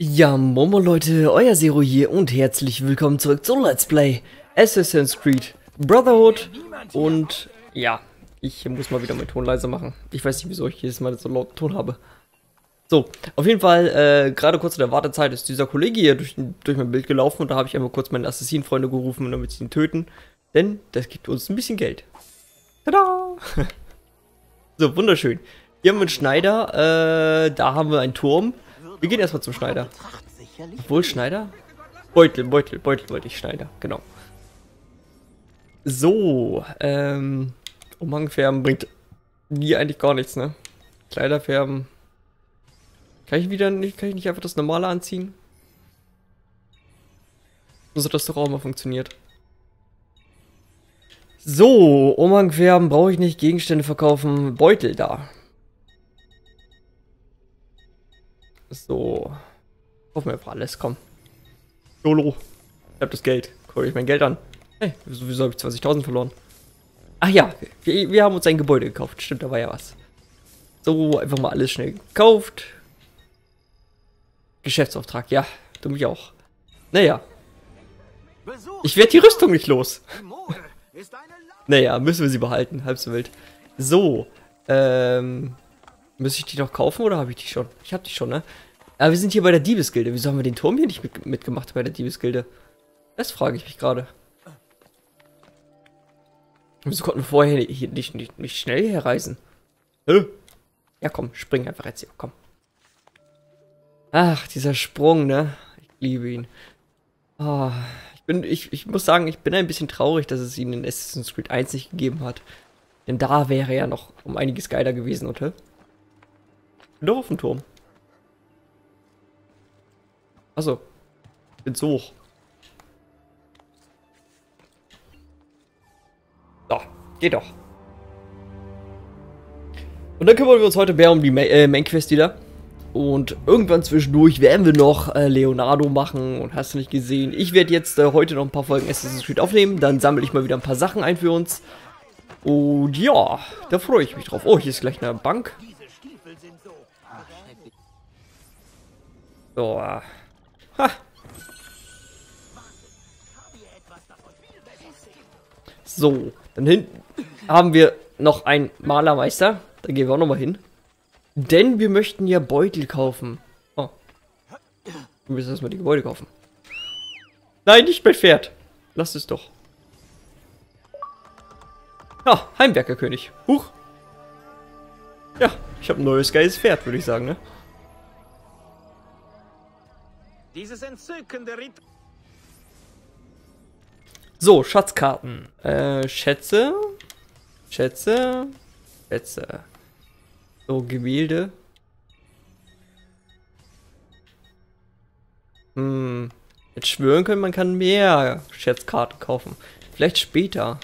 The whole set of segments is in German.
Ja, Momo Leute, euer Zero hier und herzlich willkommen zurück zu Let's Play Assassin's Creed Brotherhood und ja, ich muss mal wieder meinen Ton leiser machen. Ich weiß nicht, wieso ich jedes Mal so laut Ton habe. So, auf jeden Fall, äh, gerade kurz in der Wartezeit ist dieser Kollege hier durch, durch mein Bild gelaufen und da habe ich einfach kurz meine Assassinenfreunde gerufen, damit sie ihn töten, denn das gibt uns ein bisschen Geld. Tada! so, wunderschön. Hier haben wir einen Schneider, äh, da haben wir einen Turm. Wir gehen erstmal zum Schneider. Obwohl Schneider? Beutel, Beutel, Beutel wollte ich Schneider, genau. So, ähm, Umhangfärben bringt nie eigentlich gar nichts, ne? Kleiderfärben. Kann ich wieder nicht, kann ich nicht einfach das normale anziehen? So hat das doch auch mal funktioniert. So, Umhangfärben brauche ich nicht, Gegenstände verkaufen, Beutel da. So. Kaufen wir einfach alles, komm. Solo. Ich hab das Geld. Guck ich mein Geld an. Hey, wieso habe ich 20.000 verloren? Ach ja, wir, wir, haben uns ein Gebäude gekauft. Stimmt, da war ja was. So, einfach mal alles schnell gekauft. Geschäftsauftrag, ja. Du mich auch. Naja. Ich werde die Rüstung nicht los. naja, müssen wir sie behalten. Halb so wild. So. Ähm. Müsste ich die noch kaufen oder habe ich die schon? Ich habe die schon, ne? Aber wir sind hier bei der Diebesgilde. Wieso haben wir den Turm hier nicht mit, mitgemacht bei der Diebesgilde? Das frage ich mich gerade. Wieso konnten wir vorher hier nicht, nicht, nicht schnell hierher reisen? Hä? Ja, komm, spring einfach jetzt hier. Komm. Ach, dieser Sprung, ne? Ich liebe ihn. Oh, ich, bin, ich, ich muss sagen, ich bin ein bisschen traurig, dass es ihn in Assassin's Creed 1 nicht gegeben hat. Denn da wäre er noch um einiges geiler gewesen, oder? Bin doch auf dem Turm. Achso. Ich bin zu hoch. So, geht doch. Und dann kümmern wir uns heute mehr um die äh, Main Quest wieder. Und irgendwann zwischendurch werden wir noch äh, Leonardo machen und hast du nicht gesehen. Ich werde jetzt äh, heute noch ein paar Folgen Assassin's Creed aufnehmen. Dann sammle ich mal wieder ein paar Sachen ein für uns. Und ja, da freue ich mich drauf. Oh, hier ist gleich eine Bank. So. Ha. So, dann hinten haben wir noch einen Malermeister. Da gehen wir auch nochmal hin. Denn wir möchten ja Beutel kaufen. Oh. Wir müssen erstmal die Gebäude kaufen. Nein, nicht mit Pferd. Lass es doch. Ja, Heimwerkerkönig. Huch. Ja, ich habe ein neues geiles Pferd, würde ich sagen, ne? Dieses entzückende Rit So, Schatzkarten. Äh, Schätze. Schätze. Schätze. So, Gemälde. Hm. Jetzt schwören können, man kann mehr Schätzkarten kaufen. Vielleicht später.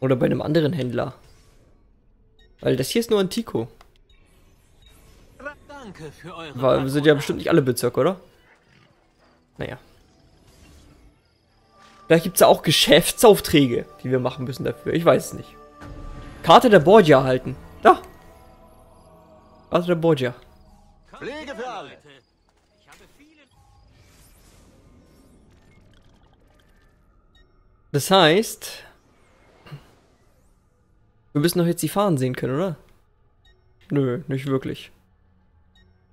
Oder bei einem anderen Händler. Weil das hier ist nur Antico. Danke für eure Weil wir sind ja bestimmt nicht alle Bezirke, oder? Naja. Vielleicht gibt es ja auch Geschäftsaufträge, die wir machen müssen dafür. Ich weiß es nicht. Karte der Borgia erhalten. Da. Karte der Borgia. Pflege für alle. Das heißt, wir müssen doch jetzt die Fahnen sehen können, oder? Nö, nicht wirklich.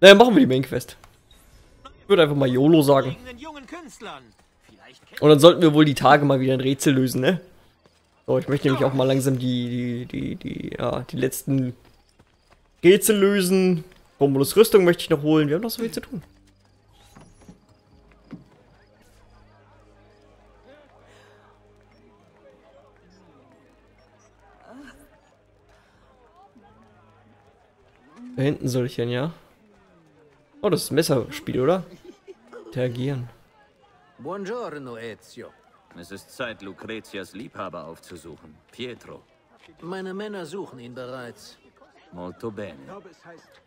Naja, machen wir die Main Quest. Ich würde einfach mal YOLO sagen. Und dann sollten wir wohl die Tage mal wieder ein Rätsel lösen, ne? So, ich möchte nämlich auch mal langsam die, die, die, die, ja, die letzten Rätsel lösen. Romulus Rüstung möchte ich noch holen. Wir haben noch so viel zu tun. Da hinten soll ich hin, ja? Oh, das ist ein Messerspiel, oder? Interagieren. Buongiorno, Ezio. Es ist Zeit, Lucretias Liebhaber aufzusuchen. Pietro. Meine Männer suchen ihn bereits. Molto bene.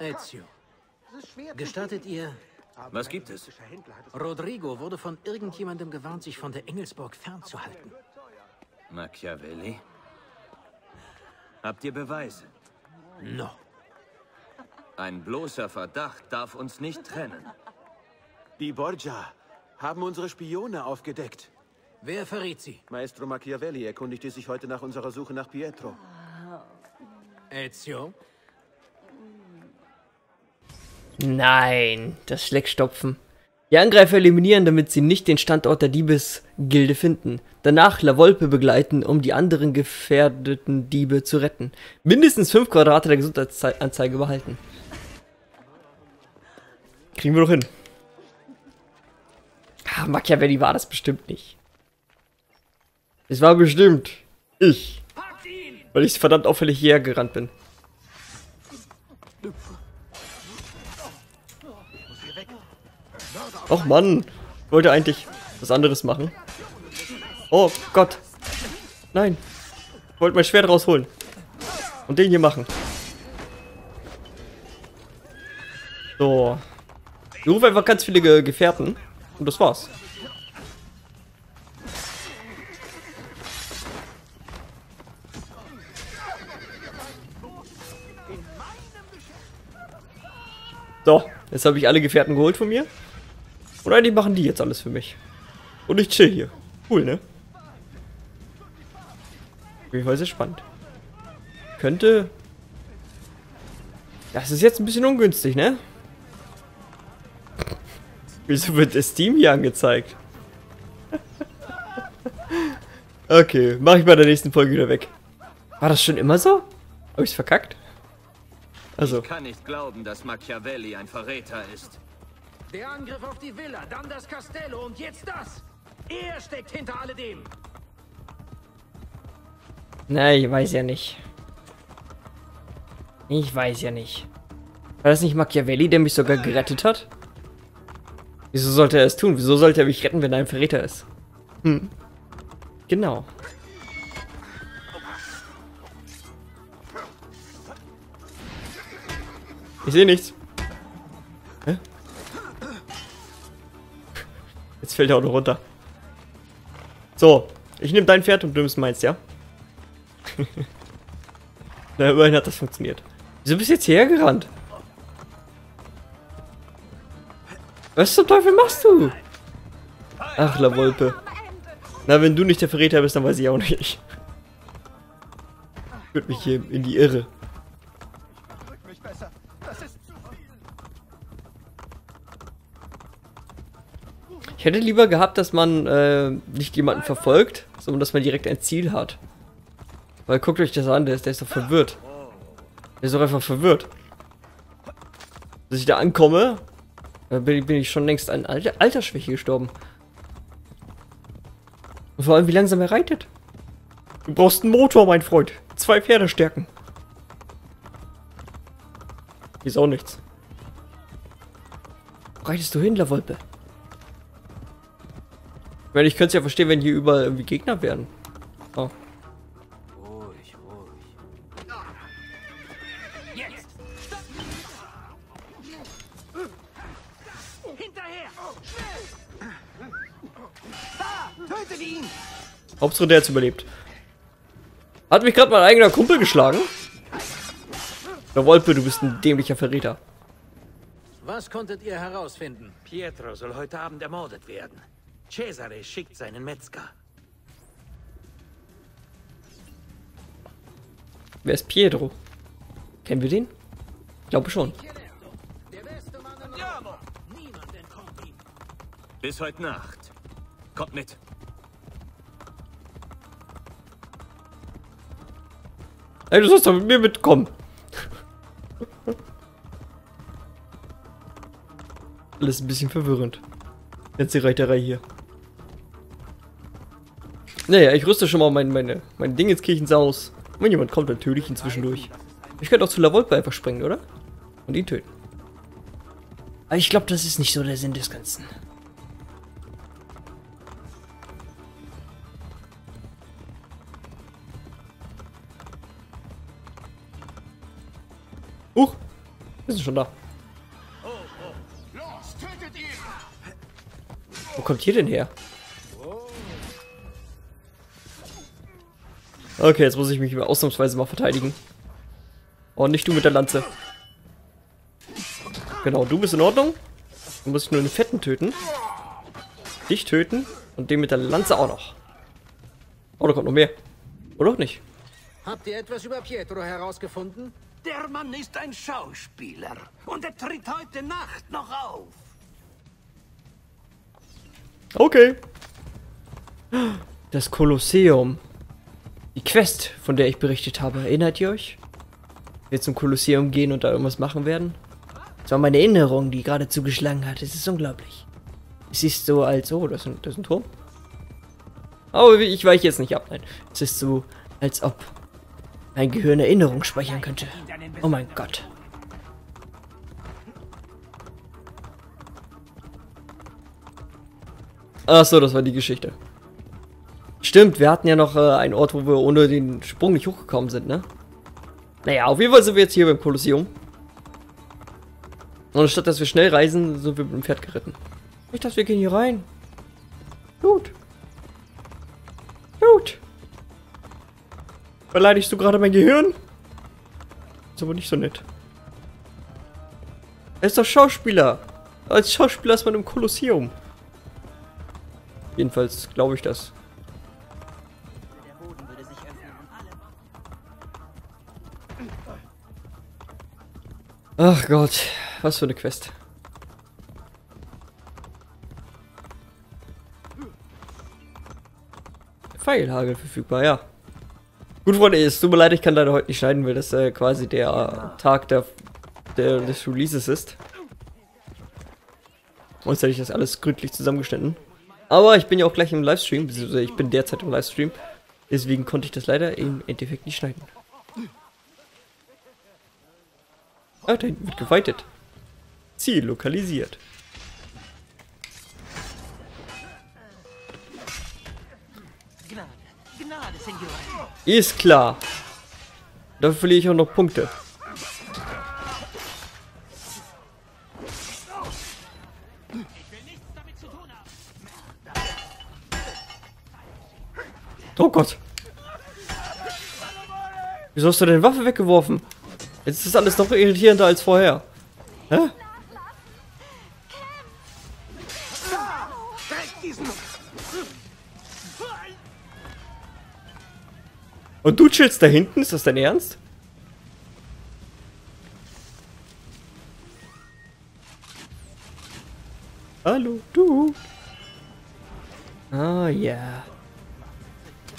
Ezio. Gestattet ihr... Was gibt es? Rodrigo wurde von irgendjemandem gewarnt, sich von der Engelsburg fernzuhalten. Machiavelli? Habt ihr Beweise? No. Ein bloßer Verdacht darf uns nicht trennen. Die Borgia haben unsere Spione aufgedeckt. Wer verriet sie? Maestro Machiavelli erkundigte sich heute nach unserer Suche nach Pietro. Ezio? Nein, das Schleckstopfen. Die Angreifer eliminieren, damit sie nicht den Standort der Diebesgilde finden. Danach La Volpe begleiten, um die anderen gefährdeten Diebe zu retten. Mindestens fünf Quadrate der Gesundheitsanzeige behalten. Kriegen wir doch hin. Ah, Machiavelli war das bestimmt nicht. Es war bestimmt ich. Weil ich verdammt auffällig hierher gerannt bin. Och Mann, ich wollte eigentlich was anderes machen. Oh Gott. Nein. Ich wollte mein Schwert rausholen. Und den hier machen. So. Ich rufe einfach ganz viele Ge Gefährten. Und das war's. So, jetzt habe ich alle Gefährten geholt von mir. Oder die machen die jetzt alles für mich. Und ich chill hier. Cool, ne? Jeden Fall sehr spannend. Könnte... Das ist jetzt ein bisschen ungünstig, ne? Wieso wird das Steam hier angezeigt? okay, mach ich bei der nächsten Folge wieder weg. War das schon immer so? Hab ich's verkackt? Also. Ich kann nicht glauben, dass Machiavelli ein Verräter ist. Der Angriff auf die Villa, dann das Castello und jetzt das. Er steckt hinter alledem. Na, ich weiß ja nicht. Ich weiß ja nicht. War das nicht Machiavelli, der mich sogar gerettet hat? Wieso sollte er es tun? Wieso sollte er mich retten, wenn er ein Verräter ist? Hm. Genau. Ich sehe nichts. Hä? Jetzt fällt er auch noch runter. So, ich nehme dein Pferd und du nimmst meins, ja? Na, immerhin hat das funktioniert. Wieso bist du jetzt hierher gerannt? Was zum Teufel machst du? Ach, La Volpe. Na, wenn du nicht der Verräter bist, dann weiß ich auch nicht. Führt mich hier in die Irre. Ich hätte lieber gehabt, dass man äh, nicht jemanden verfolgt, sondern dass man direkt ein Ziel hat. Weil guckt euch das an, der ist, der ist doch verwirrt. Der ist doch einfach verwirrt. Dass ich da ankomme, bin, bin ich schon längst an Alter, Altersschwäche gestorben. Und vor allem, wie langsam er reitet. Du brauchst einen Motor, mein Freund. Zwei Pferdestärken. Hier ist auch nichts. Reitest du hin, La Wolpe? Ich meine, ich könnte es ja verstehen, wenn hier überall irgendwie Gegner wären. Hauptsache der hat überlebt. Hat mich gerade mein eigener Kumpel geschlagen? Der Wolpe, du bist ein dämlicher Verräter. Was konntet ihr herausfinden? Pietro soll heute Abend ermordet werden. Cesare schickt seinen Metzger. Wer ist Pietro? Kennen wir den? Ich glaube schon. Bis heute Nacht. Kommt mit. Ey, du sollst doch mit mir mitkommen. Alles ein bisschen verwirrend. Jetzt die Reiterei hier. Naja, ich rüste schon mal mein, meine, mein Ding ins Kirchensaus. Wenn jemand kommt, dann töte ich ihn zwischendurch. Ich könnte auch zu La Volpe einfach springen, oder? Und ihn töten. Aber ich glaube, das ist nicht so der Sinn des Ganzen. Huch, wir sind schon da. Wo kommt ihr denn her? Okay, jetzt muss ich mich ausnahmsweise mal verteidigen. Oh, nicht du mit der Lanze. Genau, du bist in Ordnung. Dann muss ich nur den Fetten töten. Dich töten. Und den mit der Lanze auch noch. Oh, da kommt noch mehr. Oder auch nicht. Habt ihr etwas über Pietro herausgefunden? Der Mann ist ein Schauspieler. Und er tritt heute Nacht noch auf. Okay. Das Kolosseum. Die Quest, von der ich berichtet habe. Erinnert ihr euch? Wir zum Kolosseum gehen und da irgendwas machen werden? Das war meine Erinnerung, die gerade zugeschlagen hat. Es ist unglaublich. Es ist so als... Oh, das ist ein, das ist ein Turm. Oh, ich weiche jetzt nicht ab. Nein. Es ist so, als ob mein Gehirn Erinnerung speichern könnte. Oh mein Gott. Ach so, das war die Geschichte. Stimmt, wir hatten ja noch äh, einen Ort, wo wir ohne den Sprung nicht hochgekommen sind, ne? Naja, auf jeden Fall sind wir jetzt hier beim Kolosseum. Und statt dass wir schnell reisen, sind wir mit dem Pferd geritten. Ich dachte, wir gehen hier rein. Gut. Beleidigst du gerade mein Gehirn? Ist aber nicht so nett. Er ist doch Schauspieler. Als Schauspieler ist man im Kolosseum. Jedenfalls glaube ich das. Ach Gott, was für eine Quest. Pfeilhagel verfügbar, ja. Gut, Freunde, es tut mir leid, ich kann leider heute nicht schneiden, weil das äh, quasi der Tag der, der, des Releases ist. Sonst hätte ich das alles gründlich zusammengeschnitten. Aber ich bin ja auch gleich im Livestream, beziehungsweise ich bin derzeit im Livestream. Deswegen konnte ich das leider im Endeffekt nicht schneiden. Ah, da hinten wird geweitet. Ziel lokalisiert. Ist klar. Dafür verliere ich auch noch Punkte. Oh Gott. Wieso hast du deine Waffe weggeworfen? Jetzt ist alles noch irritierender als vorher. Hä? Und du chillst da hinten? Ist das dein Ernst? Hallo, du. Ah, ja.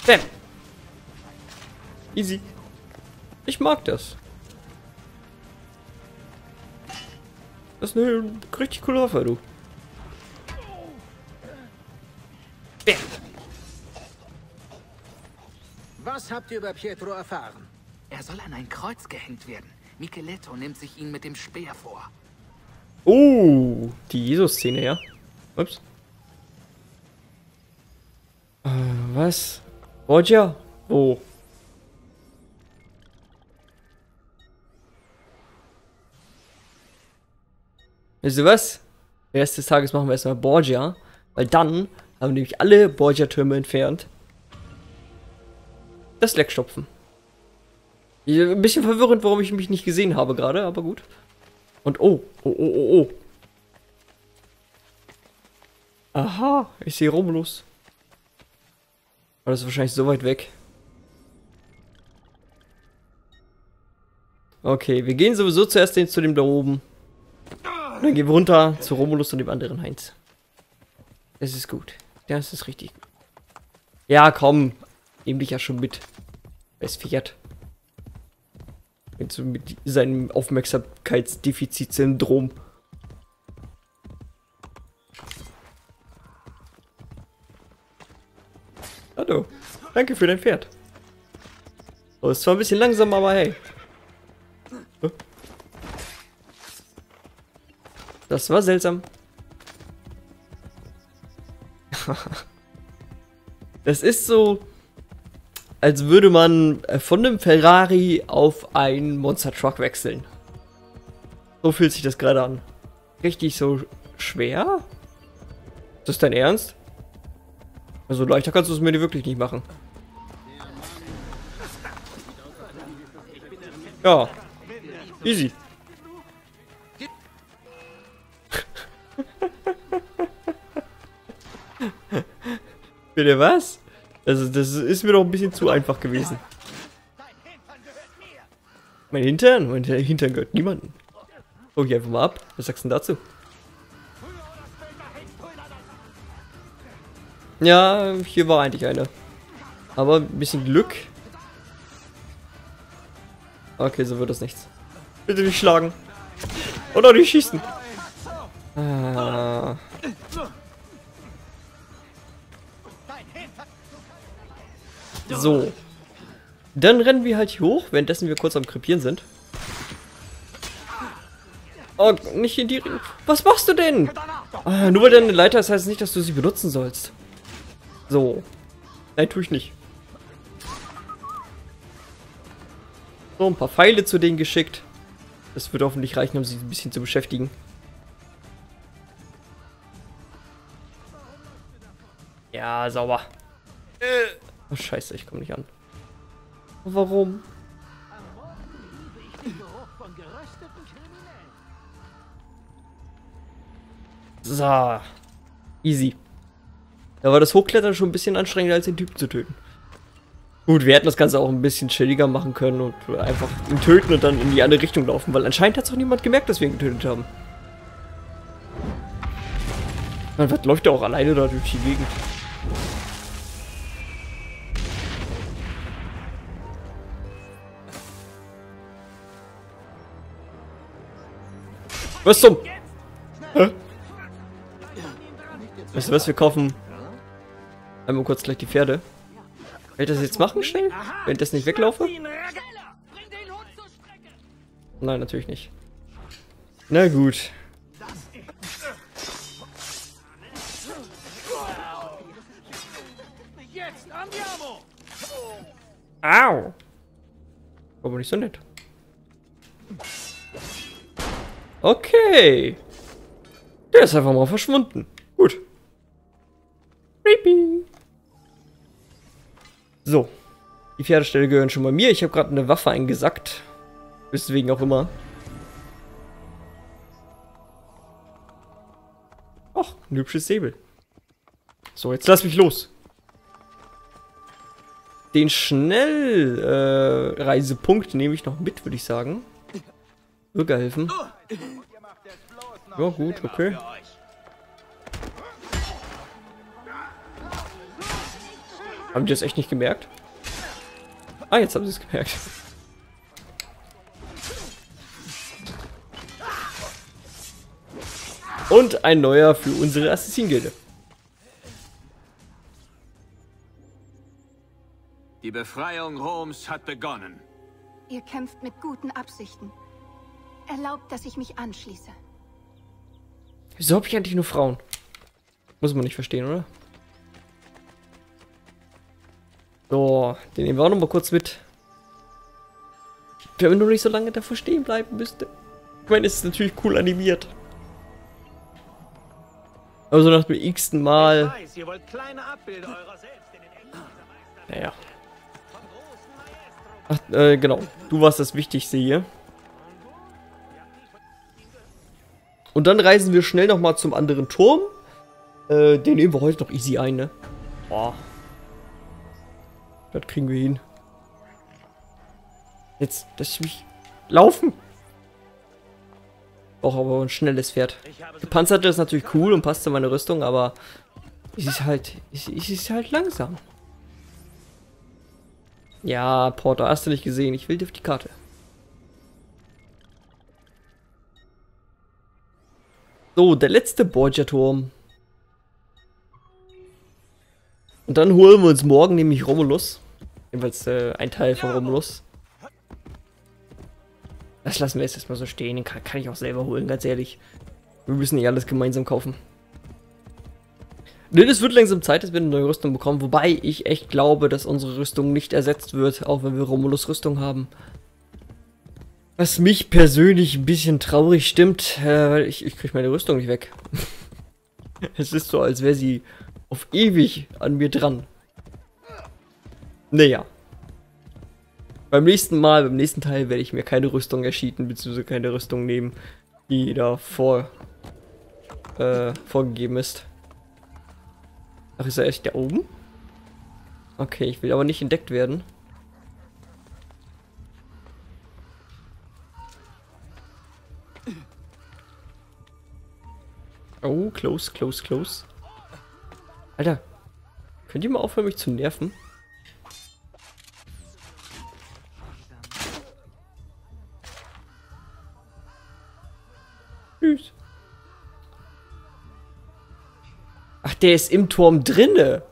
Bam. Easy. Ich mag das. Das ist eine richtig coole Waffe, du. Was habt ihr über Pietro erfahren? Er soll an ein Kreuz gehängt werden. Micheletto nimmt sich ihn mit dem Speer vor. Oh, die Jesus-Szene, ja. Ups. Äh, was? Roger? Wo? Oh. Wisst ihr was? Rest des Tages machen wir erstmal Borgia, weil dann haben wir nämlich alle Borgia-Türme entfernt das Leckstopfen. Ein bisschen verwirrend, warum ich mich nicht gesehen habe gerade, aber gut. Und oh, oh, oh, oh, oh. Aha, ich sehe Romulus. Aber das ist wahrscheinlich so weit weg. Okay, wir gehen sowieso zuerst zu dem da oben. dann gehen wir runter zu Romulus und dem anderen Heinz. Das ist gut. Das ist richtig. Ja, komm. Nehm dich ja schon mit. Es fährt. Mit, so mit seinem Aufmerksamkeitsdefizitsyndrom. Hallo. Danke für dein Pferd. Oh, ist zwar ein bisschen langsam, aber hey. Das war seltsam. das ist so als würde man äh, von einem Ferrari auf einen Monster Truck wechseln. So fühlt sich das gerade an. Richtig so schwer? Ist das dein Ernst? Also leichter kannst du es mir wirklich nicht machen. Ja. Easy. Bitte was? Also das ist mir doch ein bisschen zu einfach gewesen. Mein Hintern? Mein Hintern gehört niemanden. Guck ich einfach mal ab. Was sagst du denn dazu? Ja, hier war eigentlich eine. Aber ein bisschen Glück. Okay, so wird das nichts. Bitte nicht schlagen. Oder nicht schießen. Ah. So. Dann rennen wir halt hier hoch, währenddessen wir kurz am Krepieren sind. Oh, nicht in die... Was machst du denn? Ah, nur weil deine Leiter ist, heißt nicht, dass du sie benutzen sollst. So. Nein, tue ich nicht. So, ein paar Pfeile zu denen geschickt. Das wird hoffentlich reichen, um sie ein bisschen zu beschäftigen. Ja, sauber. Oh, scheiße, ich komme nicht an. Warum? So. Easy. Da war das Hochklettern schon ein bisschen anstrengender, als den Typen zu töten. Gut, wir hätten das Ganze auch ein bisschen chilliger machen können und einfach ihn töten und dann in die andere Richtung laufen, weil anscheinend hat es auch niemand gemerkt, dass wir ihn getötet haben. Man, was läuft ja auch alleine da durch die Gegend? Was zum? Hä? Weißt du was, wir kaufen einmal kurz gleich die Pferde. Kann ich das jetzt machen schnell? Wenn ich das nicht weglaufe? Nein, natürlich nicht. Na gut. Au! Aber nicht so nett. Okay. Der ist einfach mal verschwunden. Gut. Creepy. So. Die Pferdeställe gehören schon bei mir. Ich habe gerade eine Waffe eingesackt. Weswegen auch immer. Ach, ein hübsches Säbel. So, jetzt lass mich los. Den Schnellreisepunkt äh, nehme ich noch mit, würde ich sagen. Bürgerhelfen. Ja, gut, okay. Haben die das echt nicht gemerkt? Ah, jetzt haben sie es gemerkt. Und ein neuer für unsere Assassin-Gilde. Die Befreiung Roms hat begonnen. Ihr kämpft mit guten Absichten. Erlaubt, dass ich mich anschließe. Wieso habe ich eigentlich nur Frauen? Muss man nicht verstehen, oder? So, den nehmen wir auch noch mal kurz mit. Wenn man nur nicht so lange davor stehen bleiben müsste. Ich meine, es ist natürlich cool animiert. Also nach dem x-ten Mal. Naja. Ach, äh, genau. Du warst das Wichtigste hier. Und dann reisen wir schnell nochmal zum anderen Turm. Äh, den nehmen wir heute noch easy ein, ne? Boah. Das kriegen wir hin. Jetzt, ich mich laufen. Auch aber ein schnelles Pferd. Gepanzerte ist natürlich cool und passt zu meiner Rüstung, aber es ist halt, es ist halt langsam. Ja, Porter, hast du nicht gesehen? Ich will dir auf die Karte. So, der letzte Borgia-Turm. Und dann holen wir uns morgen nämlich Romulus. Jedenfalls äh, ein Teil von Romulus. Das lassen wir jetzt erstmal so stehen. Den kann, kann, ich auch selber holen, ganz ehrlich. Wir müssen nicht alles gemeinsam kaufen. Denn es wird langsam Zeit, dass wir eine neue Rüstung bekommen. Wobei ich echt glaube, dass unsere Rüstung nicht ersetzt wird, auch wenn wir Romulus Rüstung haben. Was mich persönlich ein bisschen traurig stimmt, äh, weil ich, ich kriege meine Rüstung nicht weg. es ist so, als wäre sie auf ewig an mir dran. Naja. Beim nächsten Mal, beim nächsten Teil werde ich mir keine Rüstung erschienen, beziehungsweise keine Rüstung nehmen, die da vor äh, vorgegeben ist. Ach, ist er echt da oben? Okay, ich will aber nicht entdeckt werden. Oh, close, close, close. Alter, könnt ihr mal aufhören, mich zu nerven? Tschüss. Ach, der ist im Turm drinne.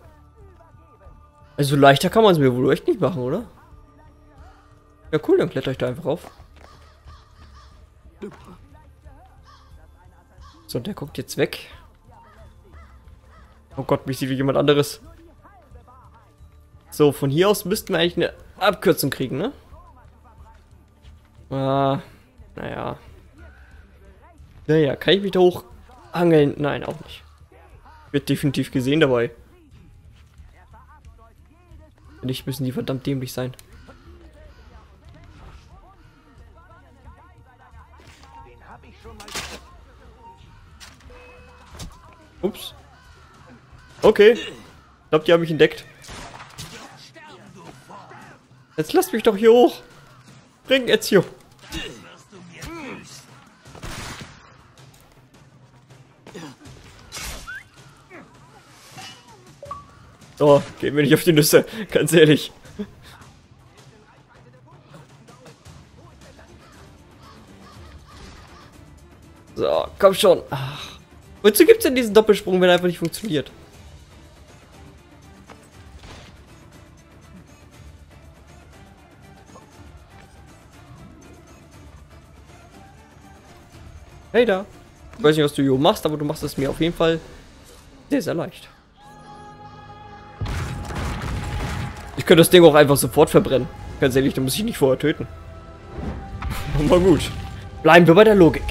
Also leichter kann man es mir wohl echt nicht machen, oder? Ja cool, dann kletter ich da einfach auf. So, der guckt jetzt weg. Oh Gott, mich sieht wie jemand anderes. So, von hier aus müssten wir eigentlich eine Abkürzung kriegen, ne? Ah, naja. Naja, kann ich mich da hoch angeln? Nein, auch nicht. Wird definitiv gesehen dabei. Wenn nicht, müssen die verdammt dämlich sein. Ups. Okay. Ich glaube, die haben mich entdeckt. Jetzt lasst mich doch hier hoch. Bring Ezio. Oh, gehen wir nicht auf die Nüsse, ganz ehrlich. So, komm schon. Ach. Wozu gibt es denn diesen Doppelsprung, wenn er einfach nicht funktioniert? Hey da. Ich weiß nicht, was du hier machst, aber du machst es mir auf jeden Fall sehr, sehr leicht. Ich könnte das Ding auch einfach sofort verbrennen. Ganz ehrlich, da muss ich nicht vorher töten. Aber gut. Bleiben wir bei der Logik.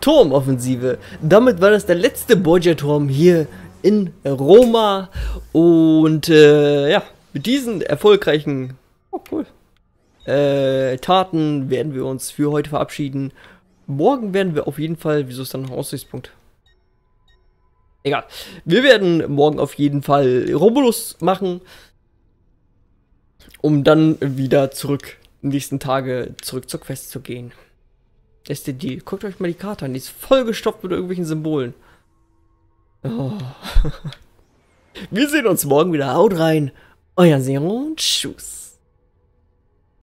Turmoffensive. Damit war das der letzte Borgia-Turm hier in Roma. Und äh, ja, mit diesen erfolgreichen oh cool, äh, Taten werden wir uns für heute verabschieden. Morgen werden wir auf jeden Fall, wieso ist dann ein Aussichtspunkt? Egal. Wir werden morgen auf jeden Fall Romulus machen, um dann wieder zurück, nächsten Tage zurück zur Quest zu gehen. Das ist der Deal. Guckt euch mal die Karte an, die ist vollgestopft mit irgendwelchen Symbolen. Oh. Wir sehen uns morgen wieder. Haut rein. Euer und Tschüss.